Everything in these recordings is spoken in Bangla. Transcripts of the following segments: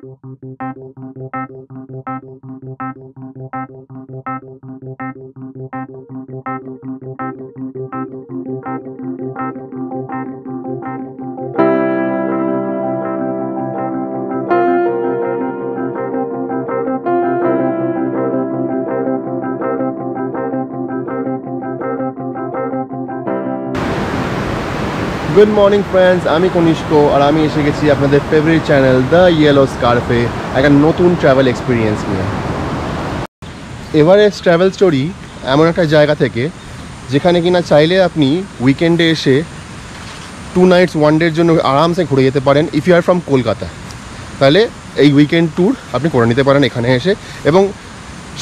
Thank you. Good morning friends আমি কনিষ্ক আর আমি এসে গেছি আপনাদের ফেভারিট চ্যানেল দ্য ইয়েলো স্কার্ফে একটা নতুন ট্রাভেল এক্সপিরিয়েন্স নিয়ে। এভারেস্ট ট্রাভেল স্টোরি এমন একটা জায়গা থেকে, যেখানে কিনা চাইলে আপনি উইকেন্ডে এসে টু নাইটস ওয়ান ডের জন্য আরামসে ঘুরে যেতে পারেন if you are from Kolkata তাহলে এই উইকেন্ড ট্যুর আপনি করে নিতে পারেন এখানে এসে এবং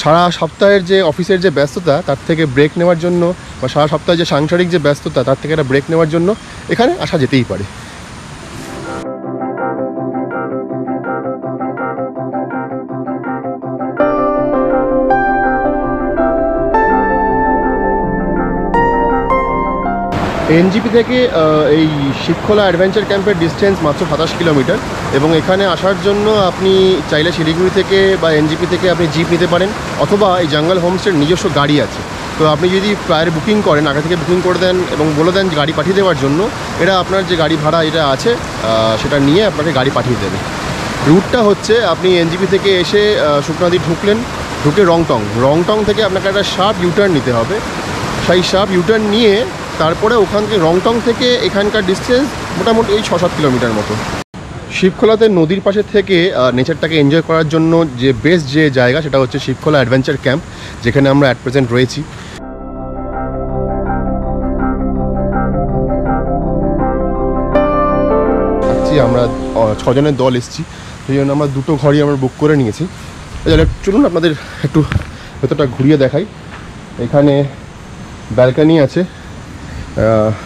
সারা সপ্তাহের যে অফিসের যে ব্যস্ততা, তার থেকে ব্রেক নেওয়ার জন্য বা সারা সপ্তাহের যে সাংসারিক যে ব্যস্ততা, তার থেকে একটা ব্রেক নেওয়ার জন্য এখানে আসা যেতেই পারে। এনজিপি থেকে এই শিবখোলা অ্যাডভেঞ্চার ক্যাম্পের ডিস্টেন্স মাত্র সাতাশ কিলোমিটার এবং এখানে আসার জন্য আপনি চাইলে শিলিগুড়ি থেকে বা এনজিপি থেকে আপনি জিপ নিতে পারেন অথবা এই জঙ্গল হোমস্টের নিজস্ব গাড়ি আছে। তো আপনি যদি প্রায় বুকিং করেন, আগে থেকে বুকিং করে দেন এবং বলে দেন গাড়ি পাঠিয়ে দেওয়ার জন্য এটা আপনার যে গাড়ি ভাড়া এটা আছে সেটা নিয়ে আপনাকে গাড়ি পাঠিয়ে দেবে। রুটটা হচ্ছে আপনি এনজিপি থেকে এসে শুকনাদি ঢুকলেন, ঢুকে রংটং। রংটং থেকে আপনাকে একটা শার্প ইউটার্ন নিতে হবে। সেই শার্প ইউটার্ন নিয়ে তারপরে ওখান থেকে রংটং থেকে এখানকার ডিস্টেন্স মোটামুটি এই ছ সাত কিলোমিটার মতো। শিবখোলাতে নদীর পাশে থেকে নেচারটাকে এনজয় করার জন্য যে বেস্ট যে জায়গা সেটা হচ্ছে শিবখোলা অ্যাডভেঞ্চার ক্যাম্প যেখানে আমরা অ্যাট প্রেজেন্ট রয়েছি। আমরা ছজনের দল এসেছি, সেই জন্য আমরা দুটো ঘরই আমরা বুক করে নিয়েছি। তাহলে চলুন আপনাদের একটু ভেতরটা ঘুরিয়ে দেখাই। এখানে ব্যালকানি আছে।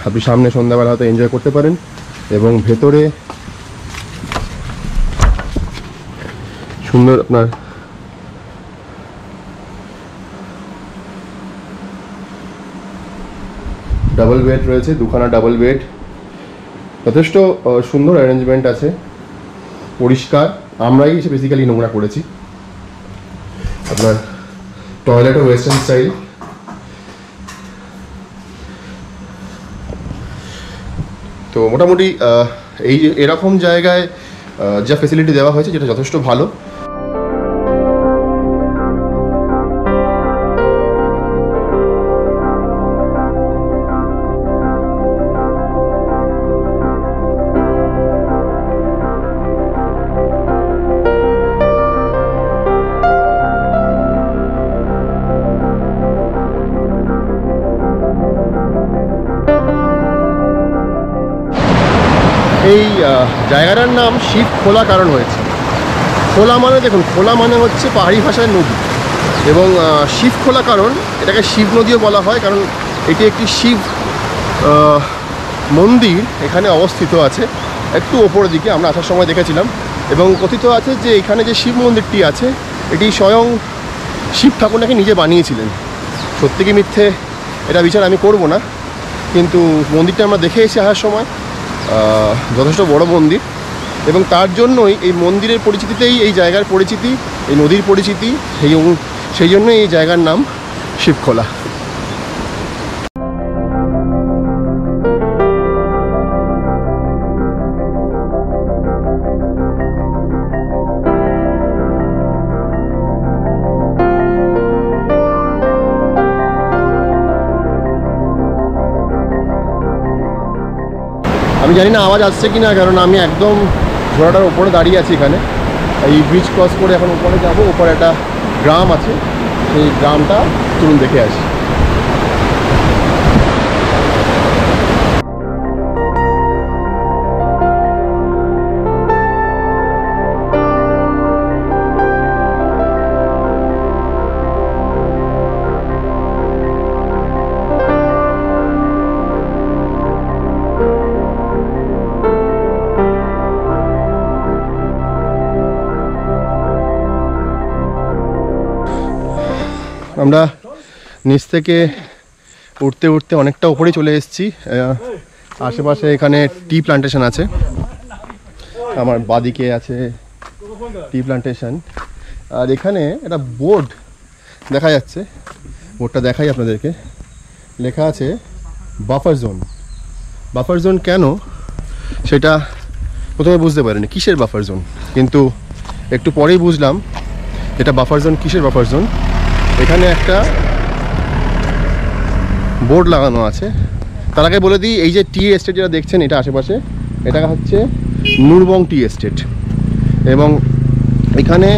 আপনি সামনে সন্ধ্যাবেলা হয়তো এনজয় করতে পারেন এবং ভেতরে সুন্দর আপনার ডাবল বেড রয়েছে, দুখানা ডাবল বেড যথেষ্ট সুন্দর অ্যারেঞ্জমেন্ট আছে। পরিষ্কার। আমরাই বেসিক্যালি নোংরা করেছি। আপনার টয়লেটও ওয়েস্টার্ন স্টাইল তো মোটামুটি এই এরকম জায়গায় যা ফেসিলিটি দেওয়া হয়েছে যেটা যথেষ্ট ভালো জায়গাটার নাম শিব খোলা কারণ হয়েছে। খোলা মানে দেখুন, খোলা মানে হচ্ছে পাহাড়ি ভাষায় নদী। এবং শিব খোলা কারণ, এটাকে শিব নদীও বলা হয়, কারণ এটি একটি শিব মন্দির এখানে অবস্থিত আছে। একটু ওপরের দিকে আমরা আসার সময় দেখেছিলাম। এবং কথিত আছে যে এখানে যে শিব মন্দিরটি আছে, এটি স্বয়ং শিব ঠাকুর নাকি নিজে বানিয়েছিলেন। সত্যি কি মিথ্যে? এটা বিচার আমি করব না। কিন্তু মন্দিরটা আমরা দেখে এসে আসার সময় যথেষ্ট বড় মন্দির এবং তার জন্যই এই মন্দিরের পরিচিতিতেই এই জায়গার পরিচিতি, এই নদীর পরিচিতি, সেই সেই জন্যই এই জায়গার নাম শিবখোলা। আমি জানি না আওয়াজ আসছে কি না কারণ আমি একদম ঘোড়াটার উপরে দাঁড়িয়ে আছি এখানে। এই ব্রিজ ক্রস করে এখন উপরে যাব, উপরে একটা গ্রাম আছে। সেই গ্রামটা চলুন দেখে আসি। আমরা নিচ থেকে উঠতে উঠতে অনেকটা উপরে চলে এসেছি। আশেপাশে এখানে টি প্লান্টেশন আছে। আমার বাদিকে আছে টি প্লান্টেশন। আর এখানে একটা বোর্ড দেখা যাচ্ছে। বোর্ডটা দেখাই আপনাদেরকে। লেখা আছে, বাফার জোন। বাফার জোন কেন? সেটা প্রথমে বুঝতে পারিনি। কিসের বাফার জোন? কিন্তু একটু পরেই বুঝলাম, এটা বাফার জোন, কিসের বাফার জোন? এখানে একটা বোর্ড লাগানো আছে। তার আগে বলে দিই, এই যে টি এস্টেট যেটা দেখছেন এটা আশেপাশে এটা হচ্ছে নুরবং টি এস্টেট। এবং এখানে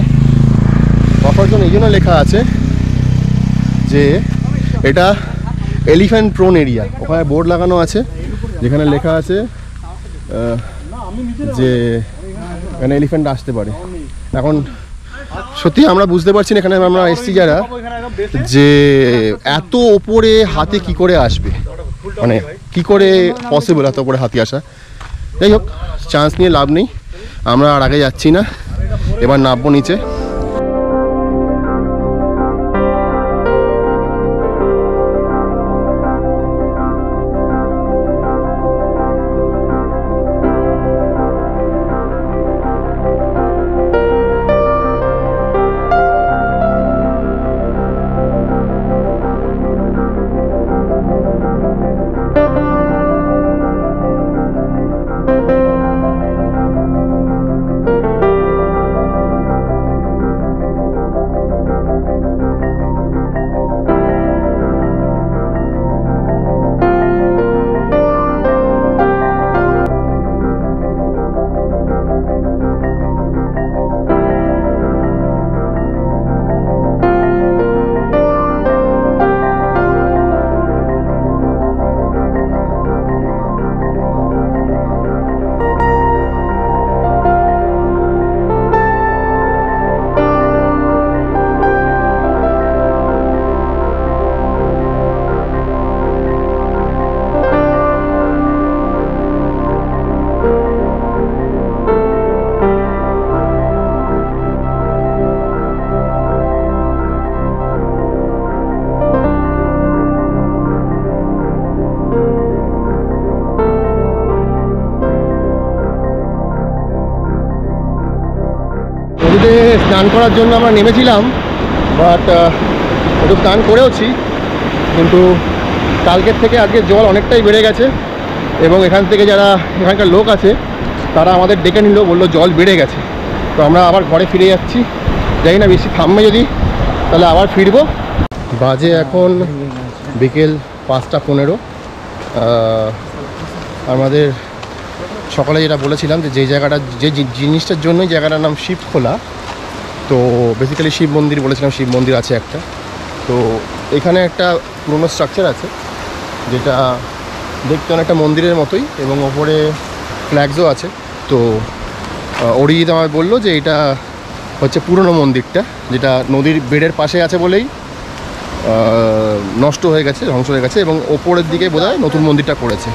বাফার জোন এই জন্য লেখা আছে যে এটা এলিফ্যান্ট প্রোন এরিয়া। ওখানে বোর্ড লাগানো আছে, যেখানে লেখা আছে যে এখানে এলিফ্যান্ট আসতে পারে। এখন সত্যি আমরা বুঝতে পারছি না, এখানে আমরা এসছি যারা। যে এত ওপরে হাতে কি করে আসবে? মানে কি করে পসিবল এত ওপরে হাতি আসা? যাই হোক চান্স নিয়ে লাভ নেই। আমরা আর আগে যাচ্ছি না। এবার নামবো নিচে। স্নান করার জন্য আমরা নেমেছিলাম বাট একটু স্নান করেওছি, কিন্তু কালকের থেকে আজকে জল অনেকটাই বেড়ে গেছে এবং এখান থেকে যারা এখানকার লোক আছে, তারা আমাদের ডেকে নিল, বলল জল বেড়ে গেছে। তো আমরা আবার ঘরে ফিরে যাচ্ছি। জানি না বেশি থামবে যদি, তাহলে আবার ফিরবো। বাজে এখন বিকেল পাঁচটা পনেরো। আমাদের সকালে যেটা বলেছিলাম যে যে জায়গাটা, যে জিনিসটার জন্যই জায়গাটার নাম শিবখোলা তো বেসিক্যালি শিব মন্দির বলেছিলাম, শিব মন্দির আছে একটা। তো এখানে একটা পুরনো স্ট্রাকচার আছে, যেটা দেখতে অনেকটা মন্দিরের মতোই এবং ওপরে ফ্ল্যাগসও আছে। তো অরিজিৎ আমায় বলল যে এটা হচ্ছে পুরনো মন্দিরটা, যেটা নদীর বেডের পাশে আছে বলেই নষ্ট হয়ে গেছে, ধ্বংস হয়ে গেছে এবং ওপরের দিকে বোধহয় নতুন মন্দিরটা করেছে।